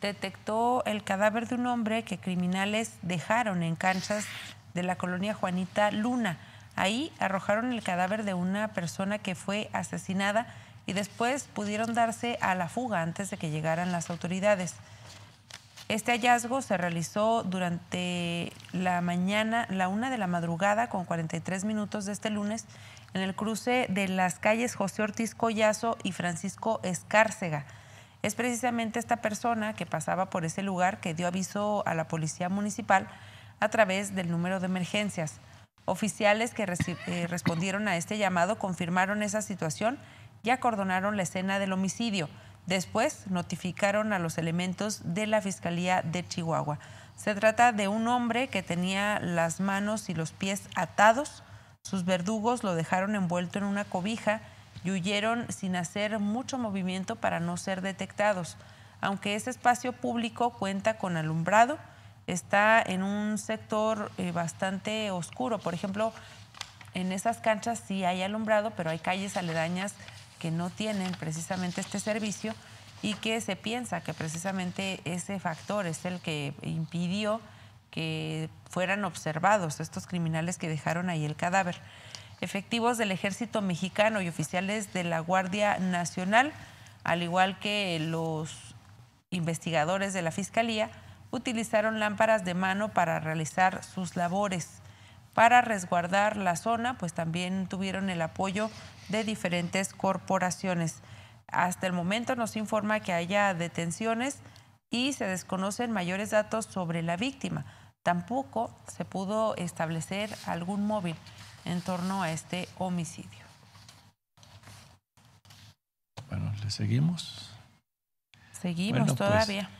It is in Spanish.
detectó el cadáver de un hombre que criminales dejaron en canchas de la colonia Juanita Luna. Ahí arrojaron el cadáver de una persona que fue asesinada y después pudieron darse a la fuga antes de que llegaran las autoridades. Este hallazgo se realizó durante la mañana, la una de la madrugada, con 43 minutos de este lunes, en el cruce de las calles José Ortiz Collazo y Francisco Escárcega. Es precisamente esta persona que pasaba por ese lugar que dio aviso a la policía municipal a través del número de emergencias. Oficiales que eh, respondieron a este llamado confirmaron esa situación y acordonaron la escena del homicidio. Después notificaron a los elementos de la Fiscalía de Chihuahua. Se trata de un hombre que tenía las manos y los pies atados. Sus verdugos lo dejaron envuelto en una cobija y huyeron sin hacer mucho movimiento para no ser detectados. Aunque ese espacio público cuenta con alumbrado, está en un sector eh, bastante oscuro. Por ejemplo, en esas canchas sí hay alumbrado, pero hay calles aledañas que no tienen precisamente este servicio y que se piensa que precisamente ese factor es el que impidió que fueran observados estos criminales que dejaron ahí el cadáver. Efectivos del ejército mexicano y oficiales de la Guardia Nacional, al igual que los investigadores de la Fiscalía, utilizaron lámparas de mano para realizar sus labores. Para resguardar la zona, pues también tuvieron el apoyo de diferentes corporaciones. Hasta el momento nos informa que haya detenciones y se desconocen mayores datos sobre la víctima. Tampoco se pudo establecer algún móvil en torno a este homicidio. Bueno, ¿le seguimos? Seguimos pues, todavía.